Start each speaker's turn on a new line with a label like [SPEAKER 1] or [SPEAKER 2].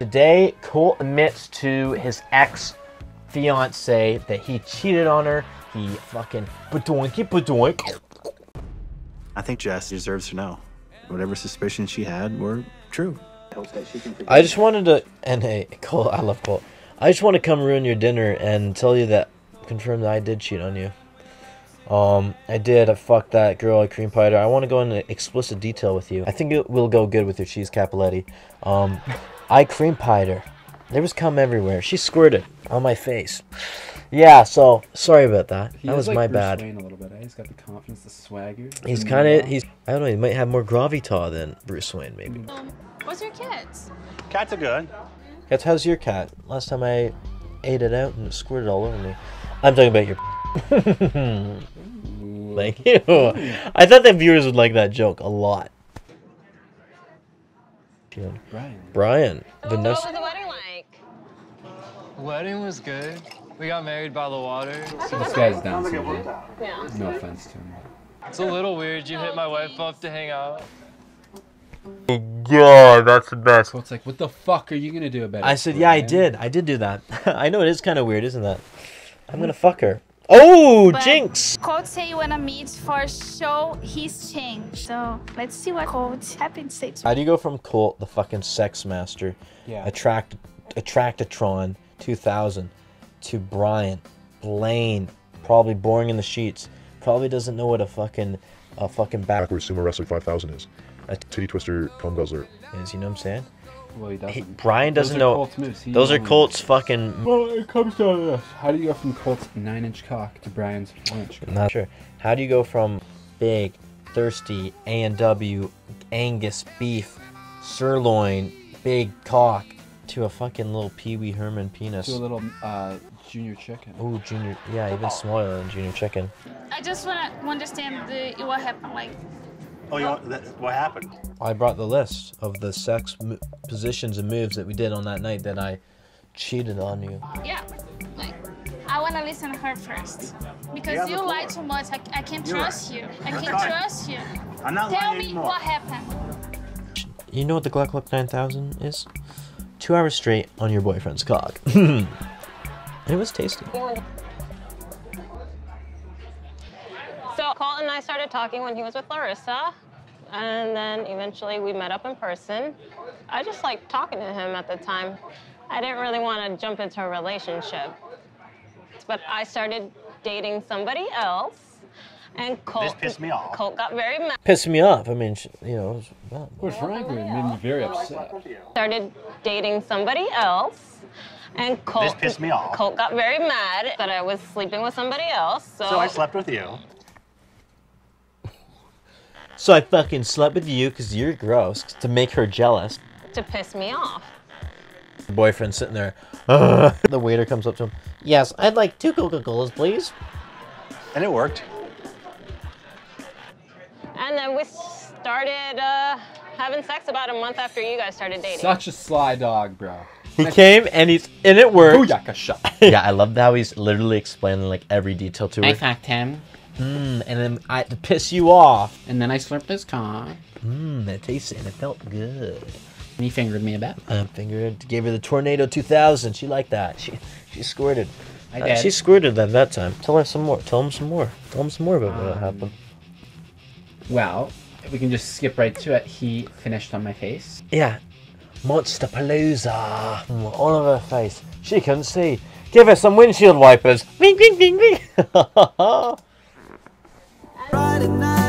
[SPEAKER 1] Today, Colt admits to his ex fiance that he cheated on her. He fucking badoinky badoink.
[SPEAKER 2] I think Jess deserves to know. Whatever suspicions she had were true.
[SPEAKER 1] I just wanted to, and hey, Colt, I love Colt. I just want to come ruin your dinner and tell you that, confirm that I did cheat on you. Um, I did. I fucked that girl. I cream pied her. I want to go into explicit detail with you. I think it will go good with your cheese capelletti. Um, I cream pied her. There was cum everywhere. She squirted on my face. Yeah, so sorry about that.
[SPEAKER 3] He
[SPEAKER 1] that
[SPEAKER 3] is
[SPEAKER 1] was
[SPEAKER 3] like
[SPEAKER 1] my
[SPEAKER 3] Bruce
[SPEAKER 1] bad.
[SPEAKER 3] Wayne a little bit. eh? He's got the confidence, the swagger.
[SPEAKER 1] He's kind of he's I don't know. He might have more gravitas than Bruce Wayne, maybe.
[SPEAKER 4] Um, what's your kids?
[SPEAKER 2] Cats are good.
[SPEAKER 1] Cats, how's your cat? Last time I ate it out and it squirted all over me. I'm talking about your. Thank you. I thought that viewers would like that joke a lot.
[SPEAKER 3] Brian.
[SPEAKER 1] Brian,
[SPEAKER 5] What was
[SPEAKER 1] Vanessa.
[SPEAKER 5] the wedding like?
[SPEAKER 6] Wedding was good. We got married by the water.
[SPEAKER 3] So this guy's down syndrome.
[SPEAKER 5] Yeah.
[SPEAKER 3] No offense to him.
[SPEAKER 6] It's a little weird. You hit my wife up to hang out.
[SPEAKER 1] Oh God, that's the best.
[SPEAKER 3] Colt's like, what the fuck are you gonna do about it?
[SPEAKER 1] I said, yeah, I
[SPEAKER 3] man?"
[SPEAKER 1] did. I did do that. I know it is kind of weird, isn't that? I'm gonna fuck her. Oh,
[SPEAKER 4] But
[SPEAKER 1] jinx!
[SPEAKER 4] Colt say you wanna meet for show he's changed. So let's see what Colt happens to
[SPEAKER 1] How do you go from Colt, the fucking sex master,
[SPEAKER 3] Yeah.
[SPEAKER 1] attract, Attractatron 2000, to Brian, Blaine, probably boring in the sheets, probably doesn't know what a fucking, a fucking back
[SPEAKER 7] back where Sumo Wrestling 5000 is.
[SPEAKER 1] A-
[SPEAKER 7] Titty Twister Comb Guzzler.
[SPEAKER 1] is. You know what I'm saying?
[SPEAKER 3] Well, he doesn't.
[SPEAKER 1] He, Brian doesn't
[SPEAKER 3] are
[SPEAKER 1] know.
[SPEAKER 3] Colt's moves.
[SPEAKER 1] Those are
[SPEAKER 3] knows.
[SPEAKER 1] Colt's fucking.
[SPEAKER 3] Well, it comes down to this. How do you go from Colt's nine-inch cock to Brian's four-inch cock?
[SPEAKER 1] Not sure. How do you go from big, thirsty A and W, Angus beef, sirloin, big cock, to a fucking little Pee Wee Herman penis?
[SPEAKER 3] To a little uh, junior chicken.
[SPEAKER 1] Ooh, junior. Yeah, even smaller than junior chicken.
[SPEAKER 4] I just wanna understand the what happened. Like,
[SPEAKER 2] Oh, you want, that, what happened?
[SPEAKER 1] I brought the list of the sex mo- positions and moves that we did on that night that I cheated on you.
[SPEAKER 4] yeah, like I wanna listen to her first because
[SPEAKER 2] have
[SPEAKER 4] you
[SPEAKER 2] the
[SPEAKER 4] lie too much. I, I can't
[SPEAKER 2] You're
[SPEAKER 4] trust you. I
[SPEAKER 2] That's
[SPEAKER 4] can't
[SPEAKER 2] fine.
[SPEAKER 4] trust you.
[SPEAKER 2] I'm not
[SPEAKER 4] Tell
[SPEAKER 2] lying
[SPEAKER 4] me
[SPEAKER 2] anymore.
[SPEAKER 4] what happened.
[SPEAKER 1] You know what the Gluck Gluck 9000 is? Two hours straight on your boyfriend's cock. and it was tasty.
[SPEAKER 5] And I started talking when he was with Larissa, and then eventually we met up in person. I just liked talking to him at the time. I didn't really want to jump into a relationship, but I started dating somebody else, and Colt.
[SPEAKER 2] this pissed me off.
[SPEAKER 5] Colt got very mad.
[SPEAKER 1] Pissed me off. I mean, you know, it was, well,
[SPEAKER 3] Well, frankly, it made me very upset.
[SPEAKER 5] Started dating somebody else. And Colt, this
[SPEAKER 2] pissed me off.
[SPEAKER 5] Colt got very mad that I was sleeping with somebody else. So,
[SPEAKER 2] So I slept with you.
[SPEAKER 1] So I fucking slept with you because you're gross to make her jealous.
[SPEAKER 5] to piss me off.
[SPEAKER 1] Boyfriend sitting there. "Ugh." The waiter comes up to him. Yes, I'd like two Coca Colas, please.
[SPEAKER 2] And it worked.
[SPEAKER 5] And then we started uh, having sex about a month after you guys started dating.
[SPEAKER 3] Such a sly dog, bro.
[SPEAKER 1] He came and he's and it worked.
[SPEAKER 3] Booyaka shot.
[SPEAKER 1] yeah, I love how he's literally explaining like every detail to her.
[SPEAKER 3] I fucked him,
[SPEAKER 1] Mm, and then I had to piss you off.
[SPEAKER 3] and then I slurped his cock,
[SPEAKER 1] Mmm, it tasted and it felt good.
[SPEAKER 3] and he fingered me a bit.
[SPEAKER 1] I fingered, gave her the Tornado 2000. She liked that. She she squirted.
[SPEAKER 3] I
[SPEAKER 1] Uh, she squirted then that time. Tell her some more. Tell him some more. Tell him some more about what happened.
[SPEAKER 3] Well, we can just skip right to it. He finished on my face.
[SPEAKER 1] Yeah. Monster Palooza. Mm, all over her face. She couldn't see. Give her some windshield wipers. Wink, wink, wink, wink.
[SPEAKER 8] Friday night.